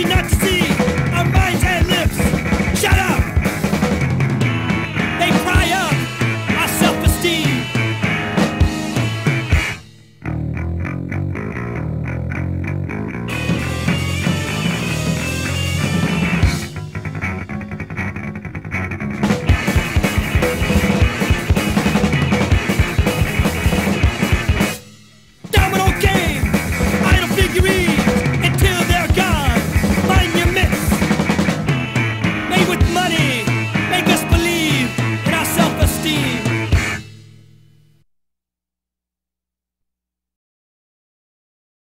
you not to see.